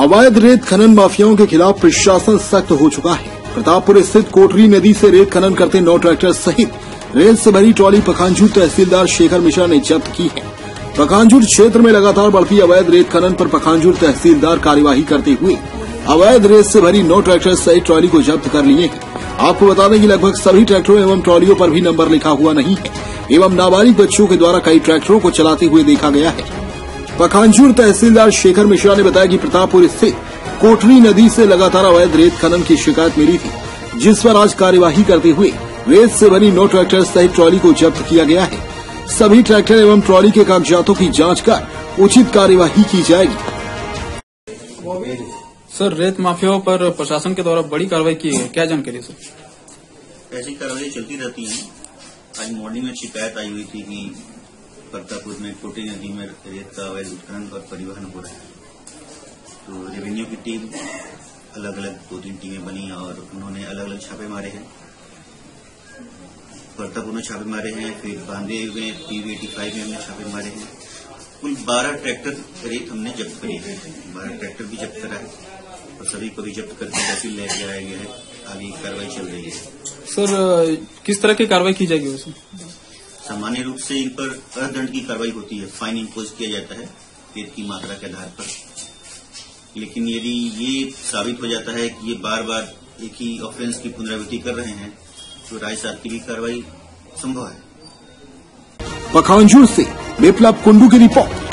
अवैध रेत खनन माफियाओं के खिलाफ प्रशासन सख्त हो चुका है। प्रतापपुर स्थित कोटरी नदी से रेत खनन करते नौ ट्रैक्टर सहित रेत से भरी ट्रॉली पखानजूर तहसीलदार शेखर मिश्रा ने जब्त की है। पखानजूर क्षेत्र में लगातार बढ़ती अवैध रेत खनन पर पखानजूर तहसीलदार कार्यवाही करते हुए अवैध रेत से भरी नौ ट्रैक्टर सहित ट्रॉली को जब्त कर लिए हैं। आपको बता दें कि लगभग सभी ट्रैक्टरों एवं ट्रॉलियों पर भी नंबर लिखा हुआ नहीं है, एवं नाबालिग बच्चों के द्वारा कई ट्रैक्टरों को चलाते हुए देखा गया है। पखानजूर तहसीलदार शेखर मिश्रा ने बताया कि प्रतापपुर स्थित कोटरी नदी से लगातार अवैध रेत खनन की शिकायत मिली थी जिस पर आज कार्यवाही करते हुए रेत से बनी नौ ट्रैक्टर सहित ट्रॉली को जब्त किया गया है। सभी ट्रैक्टर एवं ट्रॉली के कागजातों की जाँच कर उचित कार्यवाही की जाएगी। सर रेत माफियाओं पर प्रशासन के द्वारा बड़ी कार्रवाई की है। क्या जानकारी सर? ऐसी कार्रवाई चलती रहती है। आज मॉर्निंग में शिकायत आई हुई थी कि प्रतापपुर में कोटी नदी में रेत का अवैध उत्खनन और परिवहन हो रहा है। तो रेवेन्यू की टीम अलग अलग दो तीन टीमें बनी और उन्होंने अलग अलग छापे मारे हैं। प्रतापपुर में छापे मारे हैं, फिर बांदे में पीवी एटी फाइव में हमने छापे मारे हैं। कुल बारह ट्रैक्टर रेत हमने जब्त करी है। बारह ट्रैक्टर भी जब्त करा है और सभी को भी जब्त करके तहसील ले जाया गया है। आगे कार्रवाई चल रही है। सर, किस तरह की कार्रवाई की जाएगी उसमें सामान्य रूप से इन पर अदंड की कार्रवाई होती है। फाइन इम्पोज किया जाता है पेट की मात्रा के आधार पर। लेकिन यदि ये साबित हो जाता है कि ये बार बार एक ही ऑफेंस की पुनरावृत्ति कर रहे हैं तो राय साहब की भी कार्रवाई संभव है। पखानजूर से विप्लव कुंडू की रिपोर्ट।